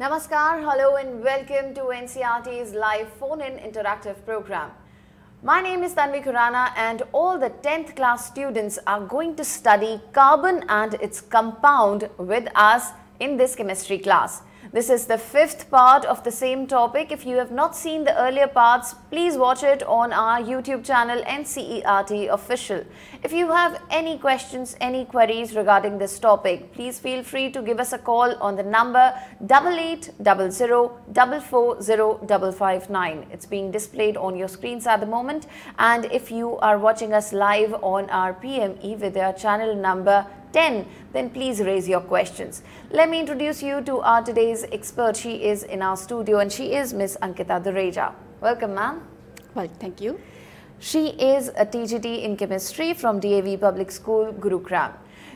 Namaskar, hello and welcome to NCERT's live phone-in interactive program. My name is Tanvi Khurana and all the 10th class students are going to study carbon and its compound with us in this chemistry class. This is the fifth part of the same topic. If you have not seen the earlier parts, please watch it on our YouTube channel NCERT Official. If you have any questions, any queries regarding this topic, please feel free to give us a call on the number 8800 It's being displayed on your screens at the moment. And if you are watching us live on our PM eVidya channel number 10, then please raise your questions. Let me introduce you to our today's expert. She is in our studio and she is Miss Ankita Dureja. Welcome, ma'am. Well, thank you. She is a TGT in chemistry from DAV Public School, Gurugram.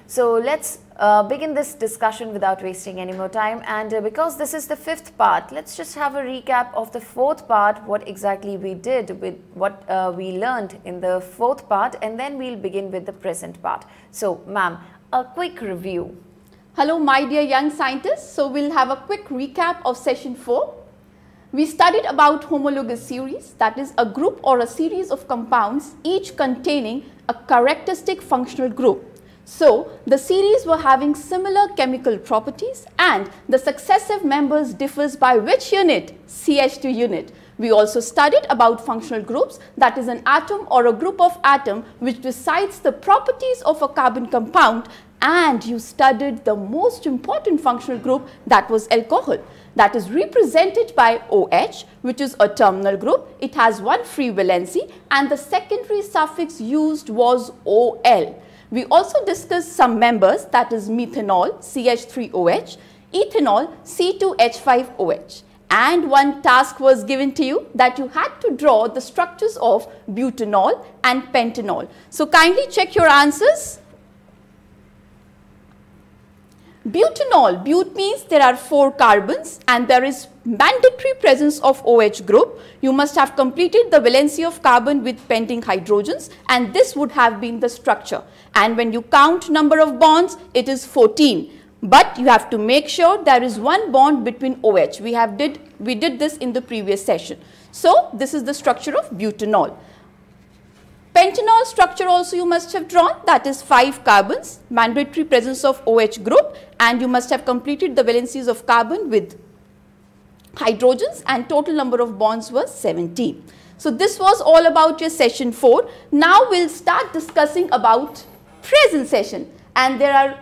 So let's uh, begin this discussion without wasting any more time. And uh, because this is the fifth part, let's just have a recap of the fourth part, what exactly we did with what uh, we learned in the fourth part, and then we'll begin with the present part. So, ma'am, a quick review. Hello, my dear young scientists. So we'll have a quick recap of session 4. We studied about homologous series, that is a group or a series of compounds, each containing a characteristic functional group. So, the series were having similar chemical properties and the successive members differs by which unit? CH2 unit. We also studied about functional groups that is an atom or a group of atom which decides the properties of a carbon compound and you studied the most important functional group that was alcohol that is represented by OH which is a terminal group. It has one free valency and the secondary suffix used was OL. We also discussed some members that is methanol CH3OH, ethanol C2H5OH and one task was given to you that you had to draw the structures of butanol and pentanol. So kindly check your answers. Butanol, but means there are four carbons and there is mandatory presence of OH group. You must have completed the valency of carbon with pending hydrogens and this would have been the structure. And when you count number of bonds, it is 14 but you have to make sure there is one bond between OH. We have did we did this in the previous session. So this is the structure of butanol. Pentanol structure also you must have drawn that is 5 carbons, mandatory presence of OH group and you must have completed the valencies of carbon with hydrogens and total number of bonds was 17. So this was all about your session 4. Now we'll start discussing about present session and there are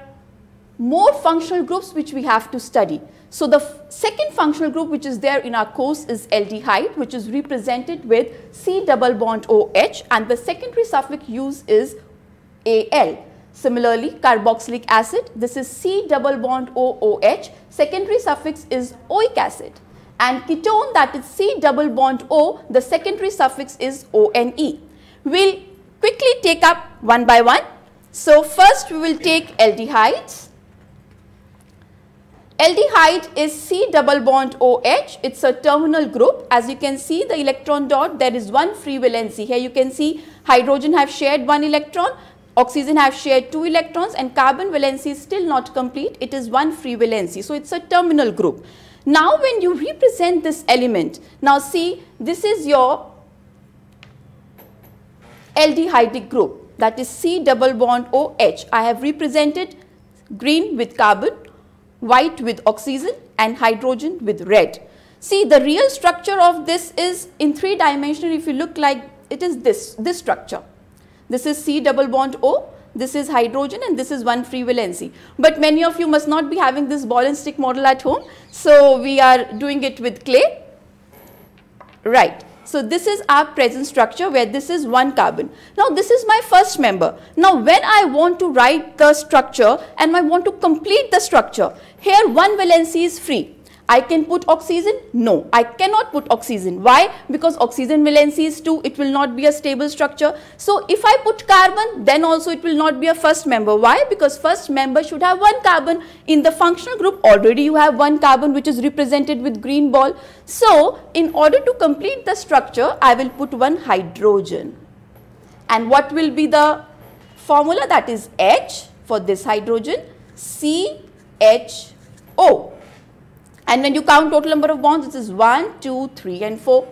more functional groups which we have to study. So the second functional group which is there in our course is aldehyde which is represented with C double bond OH and the secondary suffix used is Al. Similarly, carboxylic acid, this is C double bond OOH, secondary suffix is oic acid. And ketone that is C double bond O, the secondary suffix is ONE. We'll quickly take up one by one. So first we will take aldehydes. Aldehyde is C double bond OH. It's a terminal group. As you can see the electron dot, there is one free valency. Here you can see hydrogen have shared one electron, oxygen have shared two electrons and carbon valency is still not complete. It is one free valency. So it's a terminal group. Now when you represent this element, now see this is your aldehydic group that is C double bond OH. I have represented green with carbon, white with oxygen and hydrogen with red. See the real structure of this is in three dimensional if you look like it is this, this structure. This is C double bond O, this is hydrogen and this is one free valency. But many of you must not be having this ball and stick model at home. So we are doing it with clay. Right. So this is our present structure where this is one carbon. Now this is my first member. Now when I want to write the structure and I want to complete the structure, here one valency is free. I can put oxygen? No, I cannot put oxygen. Why? Because oxygen valency is 2, it will not be a stable structure. So if I put carbon, then also it will not be a first member. Why? Because first member should have one carbon. In the functional group, already you have one carbon which is represented with green ball. So in order to complete the structure, I will put one hydrogen. And what will be the formula? That is H for this hydrogen, CHO And when you count total number of bonds, it is 1, 2, 3 and 4.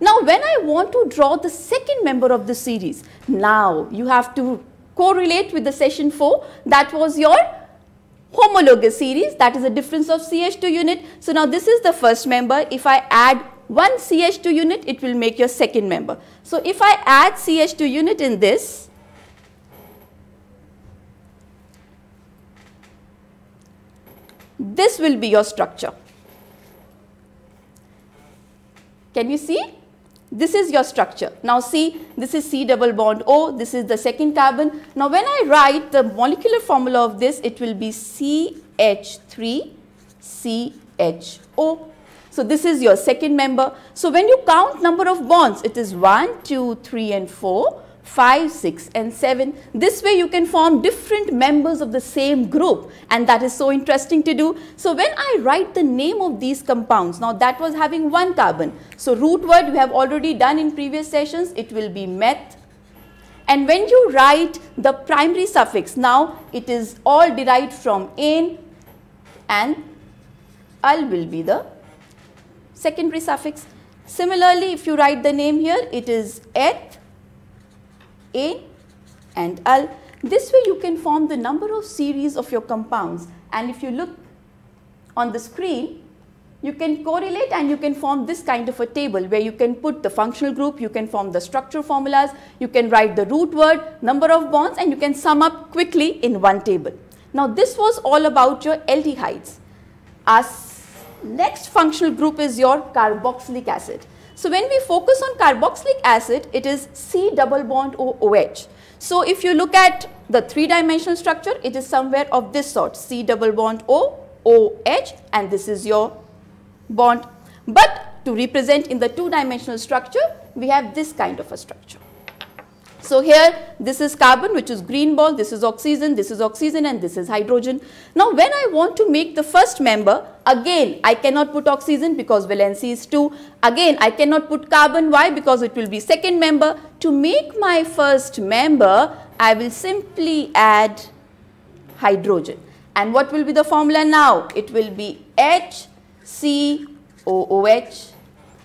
Now when I want to draw the second member of the series, now you have to correlate with the session 4 that was your homologous series that is a difference of CH2 unit. So now this is the first member. If I add one CH2 unit, it will make your second member. So if I add CH2 unit in this, this will be your structure. Can you see? This is your structure. Now see, this is C double bond O, this is the second carbon. Now when I write the molecular formula of this, it will be CH3 CHO. So this is your second member. So when you count number of bonds, it is 1, 2, 3 and 4. 5, 6 and 7. This way you can form different members of the same group and that is so interesting to do. So when I write the name of these compounds, now that was having one carbon. So root word we have already done in previous sessions, it will be meth. And when you write the primary suffix, now it is all derived from ane and al will be the secondary suffix. Similarly, if you write the name here, it is eth a and L. This way you can form the number of series of your compounds and if you look on the screen, you can correlate and you can form this kind of a table where you can put the functional group, you can form the structure formulas, you can write the root word, number of bonds and you can sum up quickly in one table. Now this was all about your aldehydes. Our next functional group is your carboxylic acid. So when we focus on carboxylic acid, it is C double bond O OH. So if you look at the three dimensional structure, it is somewhere of this sort, C double bond O, OH and this is your bond. But to represent in the two dimensional structure, we have this kind of a structure. So here this is carbon which is green ball, this is oxygen, this is oxygen and this is hydrogen. Now when I want to make the first member, again I cannot put oxygen because valency is 2. Again I cannot put carbon, why? Because it will be second member. To make my first member, I will simply add hydrogen. And what will be the formula now? It will be HCOOH.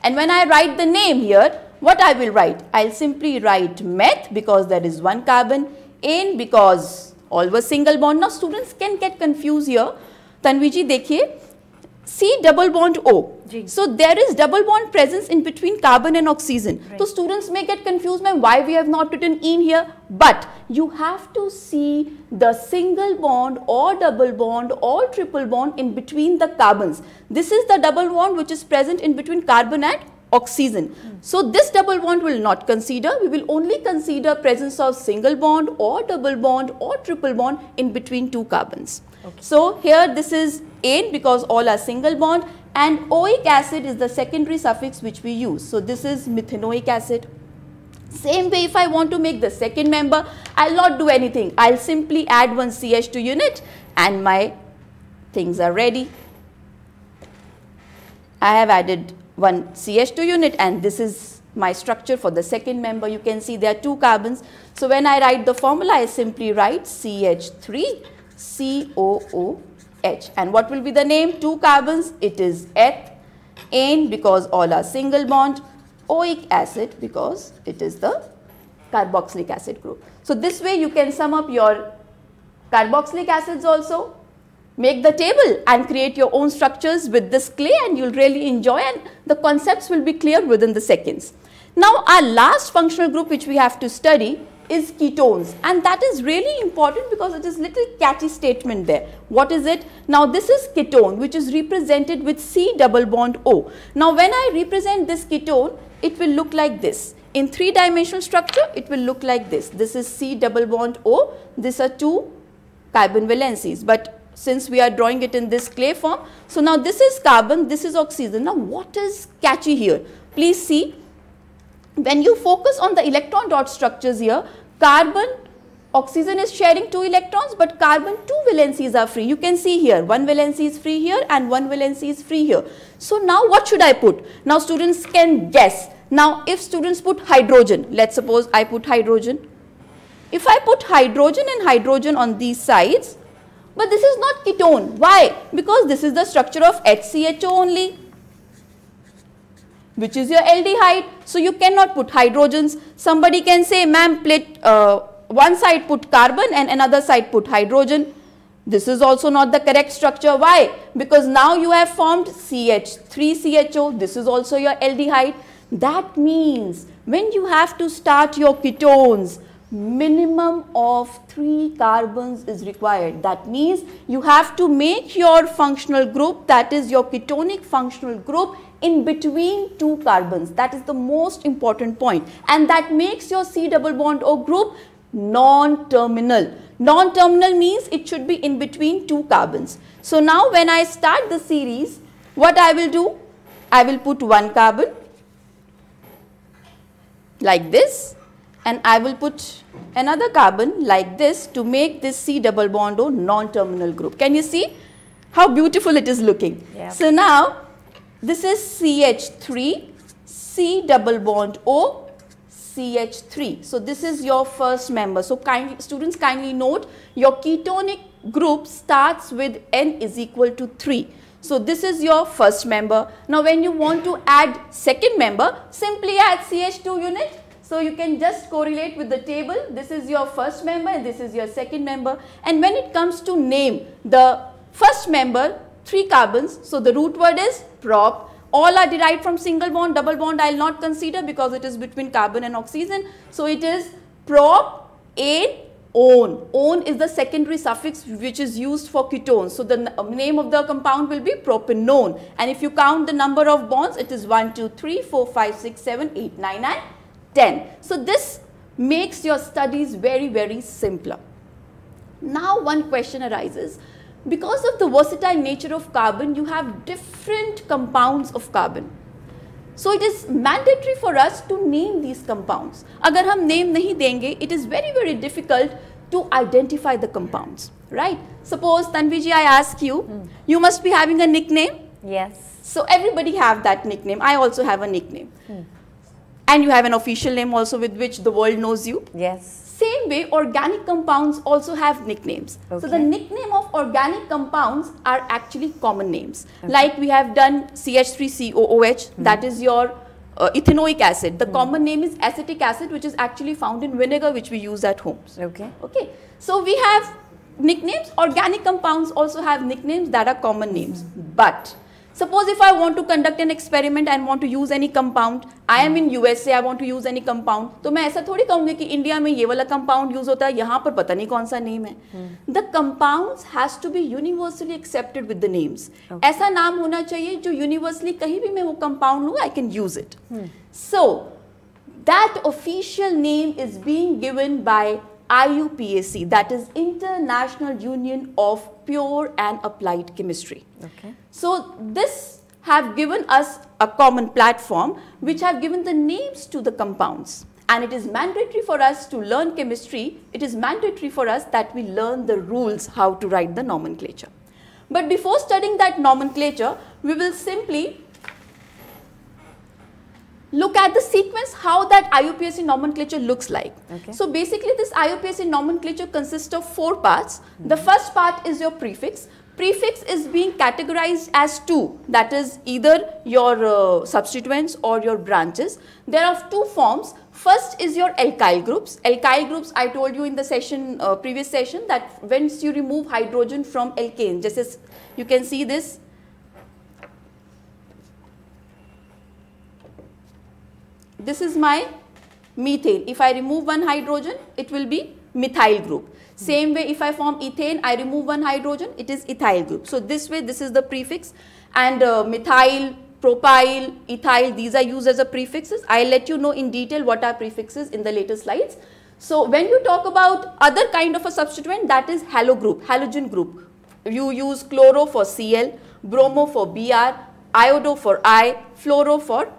And when I write the name here, what I will write? I will simply write meth because there is one carbon, in because always single bond. Now students can get confused here. Tanviji, dekhiye, C double bond O. So there is double bond presence in between carbon and oxygen. Right. So students may get confused ma'am why we have not written in here but you have to see the single bond or double bond or triple bond in between the carbons. This is the double bond which is present in between carbon and oxygen. So this double bond will not consider, we will only consider presence of single bond or double bond or triple bond in between two carbons. Okay. So here this is ane because all are single bond and oic acid is the secondary suffix which we use. So this is methanoic acid. Same way if I want to make the second member, I'll not do anything. I'll simply add one CH2 unit and my things are ready. I have added one CH2 unit and this is my structure for the second member. You can see there are two carbons. So when I write the formula, I simply write CH3 COOH. And what will be the name? Two carbons. It is eth, ane because all are single bond, oic acid because it is the carboxylic acid group. So this way you can sum up your carboxylic acids also make the table and create your own structures with this clay and you'll really enjoy and the concepts will be clear within the seconds. Now our last functional group which we have to study is ketones and that is really important because it is little catchy statement there. What is it? Now this is ketone which is represented with C double bond O. Now when I represent this ketone it will look like this. In three dimensional structure it will look like this. This is C double bond O. These are two carbon valencies but since we are drawing it in this clay form. So now this is carbon, this is oxygen. Now what is catchy here? Please see, when you focus on the electron dot structures here, carbon, oxygen is sharing two electrons but carbon two valencies are free. You can see here, one valency is free here and one valency is free here. So now what should I put? Now students can guess. Now if students put hydrogen, let's suppose I put hydrogen. If I put hydrogen and hydrogen on these sides, But this is not ketone. Why? Because this is the structure of HCHO only which is your aldehyde. So you cannot put hydrogens. Somebody can say, ma'am, uh, one side put carbon and another side put hydrogen. This is also not the correct structure. Why? Because now you have formed CH3CHO. This is also your aldehyde. That means when you have to start your ketones, minimum of 3 carbons is required. That means you have to make your functional group that is your ketonic functional group in between two carbons. That is the most important point and that makes your C double bond O group non-terminal. Non-terminal means it should be in between two carbons. So now when I start the series, what I will do? I will put one carbon like this and I will put another carbon like this to make this C double bond O non-terminal group. Can you see how beautiful it is looking? Yeah. So now this is CH3, C double bond O, CH3. So this is your first member. So kind, students kindly note your ketonic group starts with N is equal to 3. So this is your first member. Now when you want to add second member, simply add CH2 unit. So you can just correlate with the table. This is your first member and this is your second member. And when it comes to name, the first member three carbons. So the root word is prop. All are derived from single bond, double bond I will not consider because it is between carbon and oxygen. So it is prop, ane, one. One is the secondary suffix which is used for ketones. So the uh, name of the compound will be propanone. And if you count the number of bonds, it is 1, 2, 3, 4, 5, 6, 7, 8, 9 and 10. So this makes your studies very, very simpler. Now one question arises because of the versatile nature of carbon, you have different compounds of carbon. So it is mandatory for us to name these compounds. Agar hum name nahi denge, it is very very difficult to identify the compounds, right? Suppose Tanviji, I ask you, hmm. you must be having a nickname. Yes. So everybody have that nickname. I also have a nickname. Hmm. And you have an official name also with which the world knows you. Yes. Same way, organic compounds also have nicknames. Okay. So the nickname of organic compounds are actually common names. Okay. Like we have done CH3COOH, mm. that is your uh, ethanoic acid. The mm. common name is acetic acid, which is actually found in vinegar, which we use at homes. Okay. Okay. So we have nicknames. Organic compounds also have nicknames that are common names. Mm. But Suppose if I want to conduct an experiment and want to use any compound, I am in USA, I want to use any compound, तो मैं ऐसा थोड़ी कहूँगी कि India में ये वाला compound use होता है यहाँ पर पता नहीं कौन सा name है The compounds has to be universally accepted with the names. Okay. ऐसा नाम होना चाहिए जो universally कहीं भी मैं वो compound लूँ I can use it. Hmm. So that official name is being given by IUPAC, that is International Union of Pure and Applied Chemistry. Okay. So this have given us a common platform which have given the names to the compounds and it is mandatory for us to learn chemistry, it is mandatory for us that we learn the rules how to write the nomenclature. But before studying that nomenclature, we will simply look at the sequence how that IUPAC nomenclature looks like. Okay. So basically this IUPAC nomenclature consists of four parts. Mm -hmm. The first part is your prefix. Prefix is being categorized as two that is either your uh, substituents or your branches. There are two forms. First is your alkyl groups. Alkyl groups I told you in the session uh, previous session that once you remove hydrogen from alkane just as you can see this This is my methane. If I remove one hydrogen, it will be methyl group. Same way if I form ethane, I remove one hydrogen, it is ethyl group. So this way, this is the prefix and uh, methyl, propyl, ethyl, these are used as a prefixes. I'll let you know in detail what are prefixes in the later slides. So when you talk about other kind of a substituent, that is halo group, halogen group. You use chloro for Cl, bromo for Br, iodo for I, fluoro for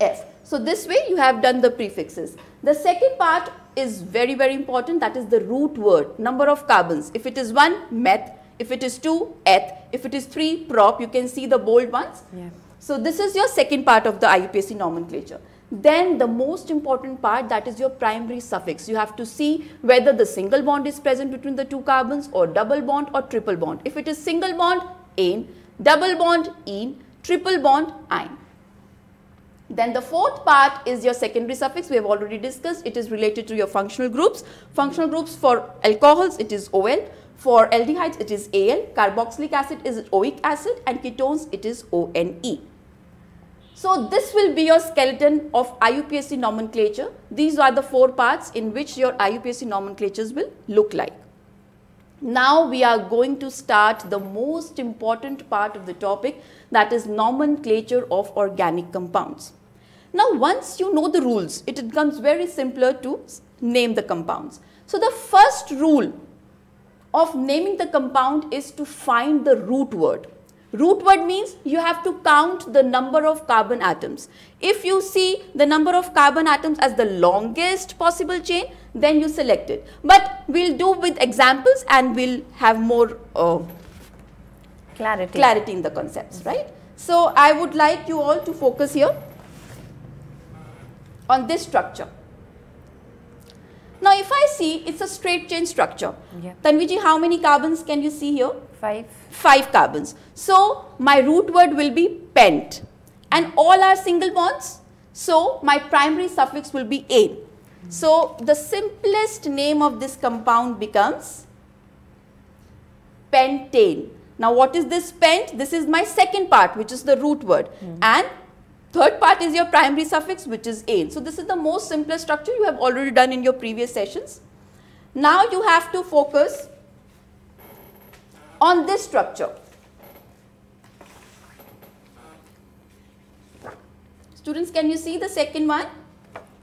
F. So this way you have done the prefixes. The second part is very very important that is the root word number of carbons. If it is 1 meth, if it is 2 eth, if it is 3 prop you can see the bold ones. Yeah. So this is your second part of the IUPAC nomenclature. Then the most important part that is your primary suffix. You have to see whether the single bond is present between the two carbons or double bond or triple bond. If it is single bond, ane, double bond, ene, triple bond, ine. Then the fourth part is your secondary suffix we have already discussed. It is related to your functional groups. Functional groups for alcohols it is OL, for aldehydes it is AL, carboxylic acid is oic acid and ketones it is ONE. So this will be your skeleton of IUPAC nomenclature. These are the four parts in which your IUPAC nomenclatures will look like. Now we are going to start the most important part of the topic that is nomenclature of organic compounds. Now once you know the rules, it becomes very simpler to name the compounds. So the first rule of naming the compound is to find the root word. Root word means you have to count the number of carbon atoms. If you see the number of carbon atoms as the longest possible chain, then you select it. But we'll do with examples and we'll have more uh, clarity. clarity in the concepts, right? So I would like you all to focus here on this structure. Now if I see it's a straight chain structure. Yeah. Tanviji, how many carbons can you see here? Five. 5 carbons. So my root word will be pent and all are single bonds. So my primary suffix will be ane. So the simplest name of this compound becomes pentane. Now what is this pent? This is my second part which is the root word hmm. and third part is your primary suffix which is ane. So this is the most simplest structure you have already done in your previous sessions. Now you have to focus on this structure. Students, can you see the second one?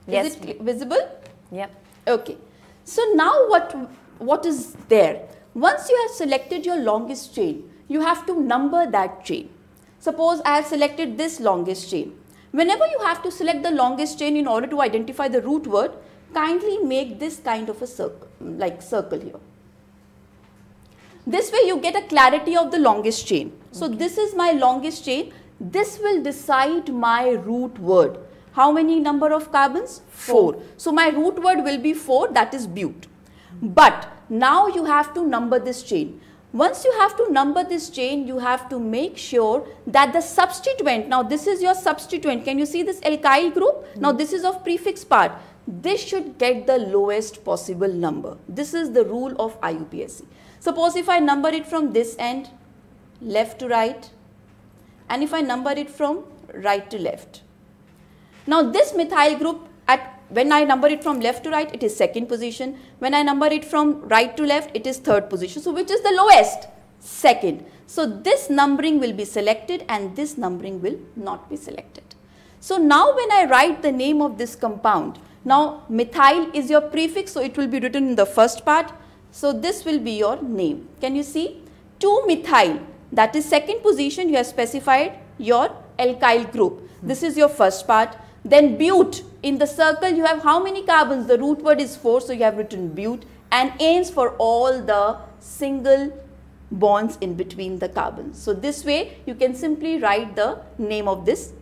Yes. Is it visible? Yep. Okay. So now what, what is there? Once you have selected your longest chain, you have to number that chain. Suppose I have selected this longest chain. Whenever you have to select the longest chain in order to identify the root word, kindly make this kind of a circle, like circle here. This way you get a clarity of the longest chain. So this is my longest chain. This will decide my root word. How many number of carbons? 4. So my root word will be 4 that is but. But now you have to number this chain. Once you have to number this chain, you have to make sure that the substituent, now this is your substituent. Can you see this alkyl group? Now hmm. this is of prefix part. This should get the lowest possible number. This is the rule of IUPAC. Suppose if I number it from this end, left to right, and if I number it from right to left. Now this methyl group at when I number it from left to right, it is second position. When I number it from right to left, it is third position. So which is the lowest? Second. So this numbering will be selected and this numbering will not be selected. So now when I write the name of this compound, now methyl is your prefix, so it will be written in the first part. So this will be your name. Can you see? 2-methyl, that is second position, you have specified your alkyl group. This is your first part. Then but, in the circle you have how many carbons? The root word is 4, so you have written but and anes for all the single bonds in between the carbons. So this way you can simply write the name of this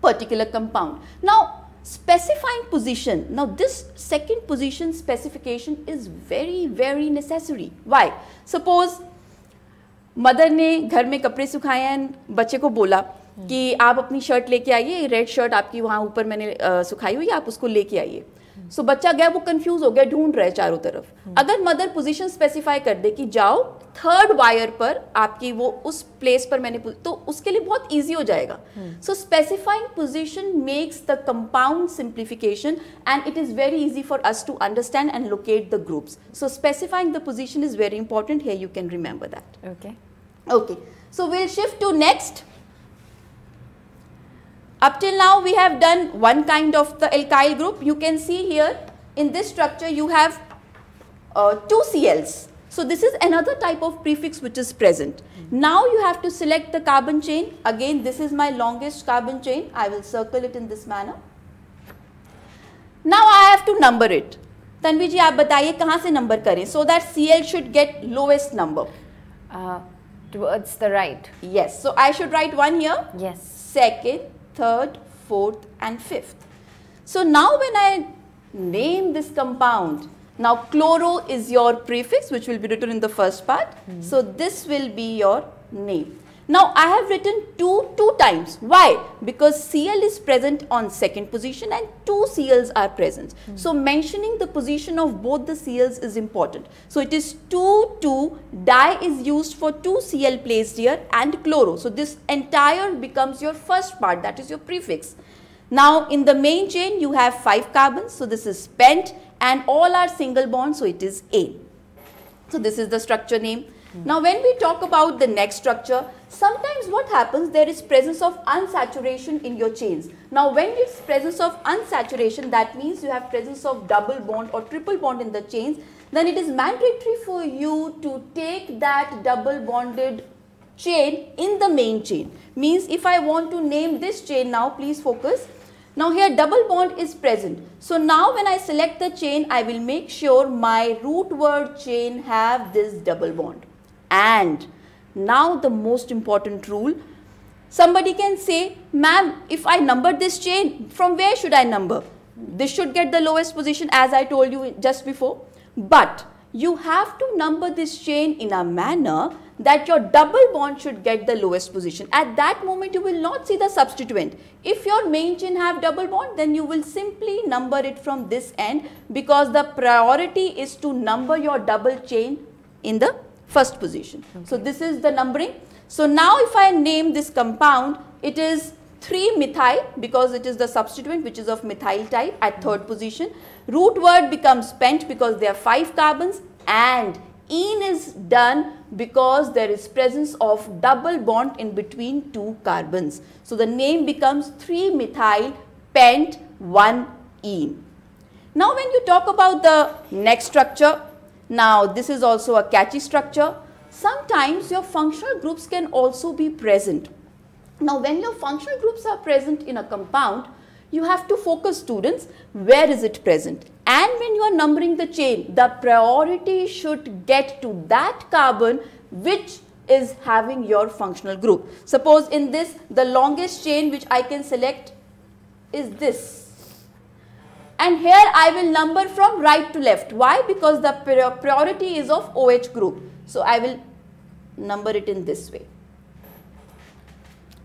particular compound. Now specifying position, now this second position specification is very very necessary. Why? Suppose mother ने घर में कपड़े सुखाए हैं बच्चे को बोला कि आप अपनी शर्ट लेके आइए रेड शर्ट आपकी वहाँ ऊपर मैंने सुखाई हुई है आप उसको लेके आइए। सो बच्चा गया वो कंफ्यूज हो गया ढूंढ रहा है चारों तरफ़। अगर मदर पोजीशन स्पेसिफाई कर दे कि जाओ थर्ड वायर पर आपकी वो उस प्लेस पर मैंने तो उसके लिए बहुत इजी हो जाएगा। So specifying position makes the compound simplification and it is very easy for us to understand and locate the groups so specifying the position is very important here you can remember that Okay. Okay, so we'll shift to next. Up till now we have done one kind of the alkyl group. You can see here in this structure you have uh, two CLs. So this is another type of prefix which is present. Now you have to select the carbon chain. Again this is my longest carbon chain. I will circle it in this manner. Now I have to number it. Tanvi जी आप बताइए कहाँ से number करें so that CL should get lowest number. Uh, towards the right. Yes, so I should write one here. Yes. second, third, fourth and fifth. So now when I name this compound, now chloro is your prefix which will be written in the first part. Mm. So this will be your name. Now I have written 2 two times. Why? Because Cl is present on second position and two Cls are present. Mm. So mentioning the position of both the Cls is important. So it is 2 2 di is used for 2 Cl placed here and chloro. So this entire becomes your first part that is your prefix. Now in the main chain you have 5 carbons. So this is pent and all are single bonds. So it is A. So this is the structure name. Now when we talk about the next structure, sometimes what happens there is presence of unsaturation in your chains. Now when it's presence of unsaturation that means you have presence of double bond or triple bond in the chains then it is mandatory for you to take that double bonded chain in the main chain. Means if I want to name this chain now please focus now here double bond is present. So now when I select the chain, I will make sure my root word chain have this double bond. And now the most important rule, somebody can say, ma'am, if I number this chain, from where should I number? This should get the lowest position as I told you just before. But you have to number this chain in a manner that your double bond should get the lowest position. At that moment, you will not see the substituent. If your main chain have double bond, then you will simply number it from this end because the priority is to number your double chain in the first position. Okay. So this is the numbering. So now if I name this compound, it is 3-methyl because it is the substituent which is of methyl type at hmm. third position. Root word becomes pent because there are 5 carbons and ene is done because there is presence of double bond in between two carbons. So the name becomes 3-methyl pent 1-ene. Now when you talk about the next structure, now this is also a catchy structure. Sometimes your functional groups can also be present. Now when your functional groups are present in a compound, you have to focus students where is it present and when you are numbering the chain the priority should get to that carbon which is having your functional group. Suppose in this the longest chain which I can select is this and here I will number from right to left. Why? Because the priority is of OH group. So I will number it in this way.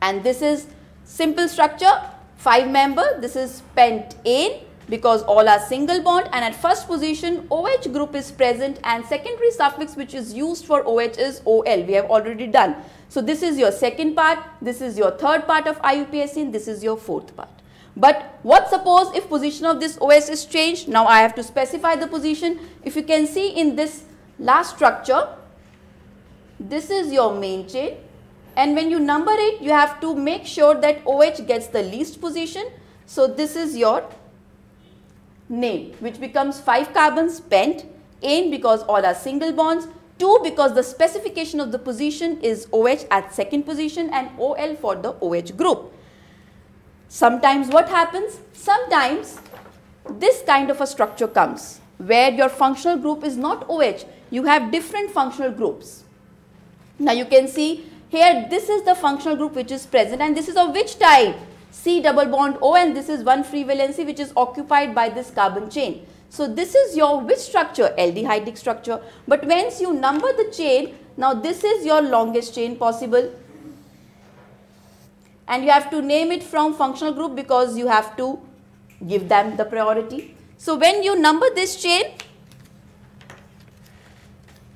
And this is simple structure, 5 member. This is pentane because all are single bond and at first position OH group is present and secondary suffix which is used for OH is OL. We have already done. So this is your second part, this is your third part of IUPAC and this is your fourth part. But what suppose if position of this OS is changed? Now I have to specify the position. If you can see in this last structure, this is your main chain and when you number it, you have to make sure that OH gets the least position. So this is your name which becomes 5 carbons pent, ane because all are single bonds, 2 because the specification of the position is OH at second position and OL for the OH group. Sometimes what happens? Sometimes this kind of a structure comes where your functional group is not OH. You have different functional groups. Now you can see here this is the functional group which is present and this is of which type? C double bond O and this is one free valency which is occupied by this carbon chain. So this is your which structure? Aldehydic structure. But once you number the chain, now this is your longest chain possible and you have to name it from functional group because you have to give them the priority. So when you number this chain,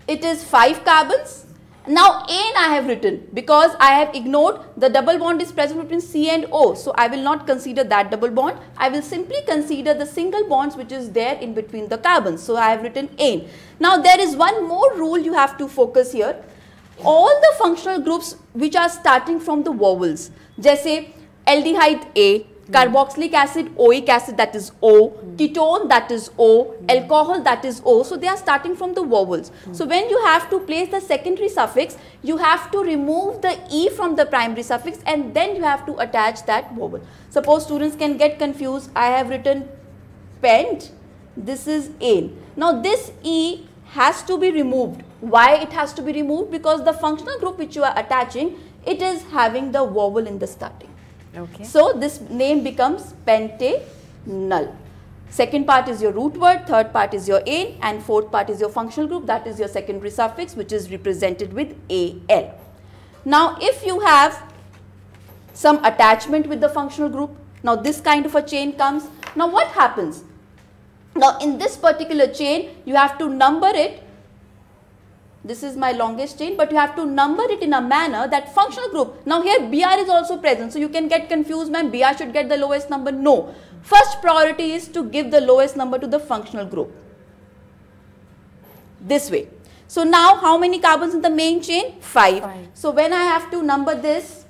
it is 5 carbons. Now N I have written because I have ignored the double bond is present between C and O. So I will not consider that double bond. I will simply consider the single bonds which is there in between the carbons. So I have written N. Now there is one more rule you have to focus here. All the functional groups which are starting from the vowels जैसे aldehyde A, carboxylic acid oic acid that is o ketone that is o alcohol that is o. So they are starting from the vowels. So when you have to place the secondary suffix you have to remove the e from the primary suffix and then you have to attach that vowel. Suppose students can get confused. I have written pent. This is ane now this e has to be removed. Why it has to be removed? Because the functional group which you are attaching it is having the vowel in the starting. Okay. So this name becomes pentanal. Second part is your root word, third part is your ane and fourth part is your functional group that is your secondary suffix which is represented with al. Now if you have some attachment with the functional group, now this kind of a chain comes. Now what happens? Now in this particular chain you have to number it this is my longest chain but you have to number it in a manner that functional group. Now here BR is also present so you can get confused ma'am BR should get the lowest number. No. First priority is to give the lowest number to the functional group. This way. So now how many carbons in the main chain? Five. Five. So when I have to number this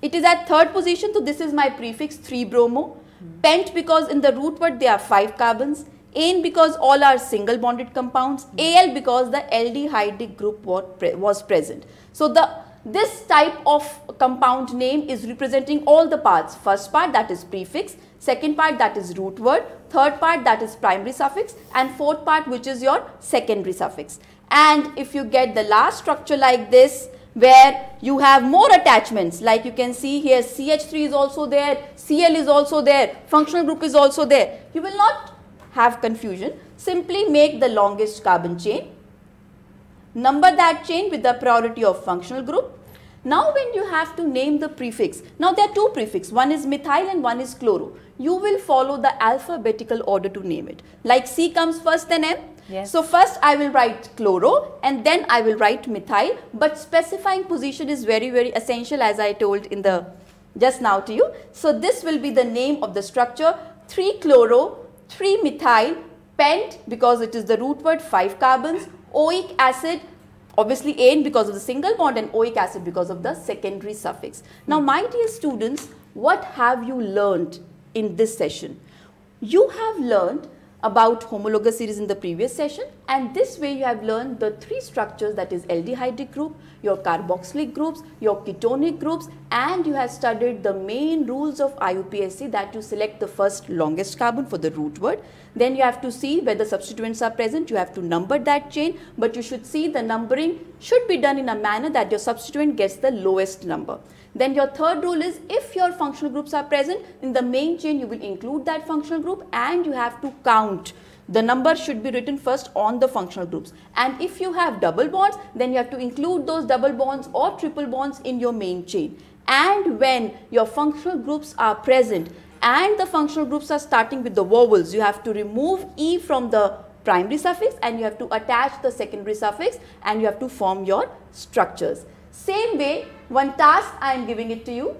it is at third position so this is my prefix 3 bromo. Pent because in the root word there are 5 carbons. Ane because all are single bonded compounds. Al because the aldehyde group was present. So the this type of compound name is representing all the parts. First part that is prefix, second part that is root word, third part that is primary suffix and fourth part which is your secondary suffix. And if you get the last structure like this where you have more attachments like you can see here CH3 is also there, Cl is also there, functional group is also there. You will not have confusion. Simply make the longest carbon chain, number that chain with the priority of functional group. Now when you have to name the prefix, now there are two prefix, one is methyl and one is chloro. You will follow the alphabetical order to name it. Like C comes first then M. Yes. So first I will write chloro and then I will write methyl but specifying position is very very essential as I told in the just now to you. So this will be the name of the structure 3 chloro 3 methyl, pent because it is the root word 5 carbons, oic acid obviously ane because of the single bond and oic acid because of the secondary suffix. Now my dear students, what have you learned in this session? You have learned about homologous series in the previous session and this way you have learned the three structures that is aldehydic group, your carboxylic groups, your ketonic groups and you have studied the main rules of IUPAC that you select the first longest carbon for the root word. Then you have to see whether substituents are present, you have to number that chain but you should see the numbering should be done in a manner that your substituent gets the lowest number. Then your third rule is if your functional groups are present in the main chain you will include that functional group and you have to count. The number should be written first on the functional groups and if you have double bonds then you have to include those double bonds or triple bonds in your main chain. And when your functional groups are present and the functional groups are starting with the vowels you have to remove E from the primary suffix and you have to attach the secondary suffix and you have to form your structures. Same way, one task I am giving it to you.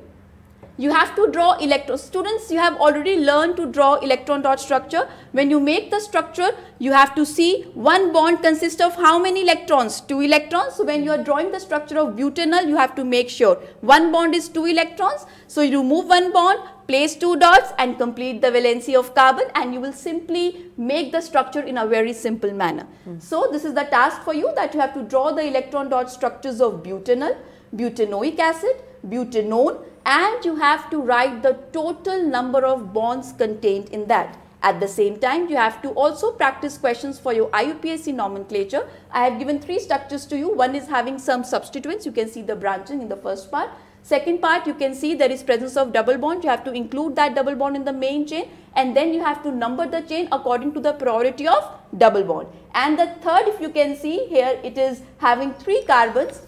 You have to draw electron. Students, you have already learned to draw electron dot structure. When you make the structure, you have to see one bond consists of how many electrons? Two electrons. So, when you are drawing the structure of butanol, you have to make sure one bond is two electrons. So, you remove one bond, place two dots and complete the valency of carbon and you will simply make the structure in a very simple manner. Mm. So, this is the task for you that you have to draw the electron dot structures of butanol, butanoic acid, butanone and you have to write the total number of bonds contained in that. At the same time, you have to also practice questions for your IUPAC nomenclature. I have given three structures to you. One is having some substituents. You can see the branching in the first part. Second part, you can see there is presence of double bond. You have to include that double bond in the main chain and then you have to number the chain according to the priority of double bond. And the third, if you can see here, it is having three carbons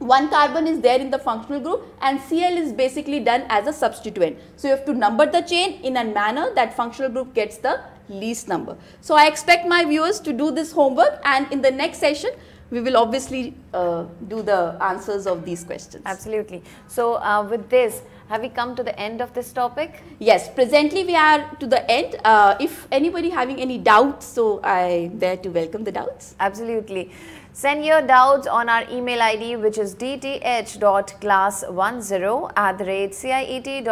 one carbon is there in the functional group and Cl is basically done as a substituent. So, you have to number the chain in a manner that functional group gets the least number. So, I expect my viewers to do this homework and in the next session we will obviously uh, do the answers of these questions. Absolutely. So, uh, with this have we come to the end of this topic? Yes, presently we are to the end. Uh, if anybody having any doubts, so I there to welcome the doubts. Absolutely. Send your doubts on our email ID which is dth.class10 at the rate ciet.nic.in.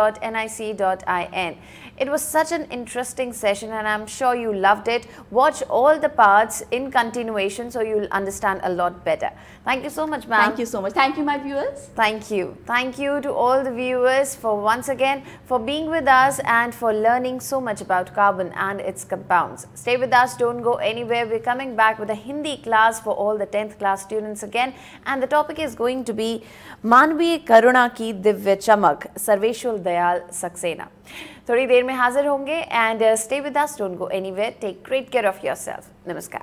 It was such an interesting session and I'm sure you loved it. Watch all the parts in continuation so you'll understand a lot better. Thank you so much ma'am. Thank you so much. Thank you my viewers. Thank you. Thank you to all the viewers for once again for being with us and for learning so much about carbon and its compounds. Stay with us. Don't go anywhere. We're coming back with a Hindi class for all the 10th class students again and the topic is going to be Manvi Karuna Ki Divya Chamak, Sarveshwar Dayal Saxena. थोड़ी देर में हाजिर होंगे and stay with us don't go anywhere take great care of yourself नमस्कार।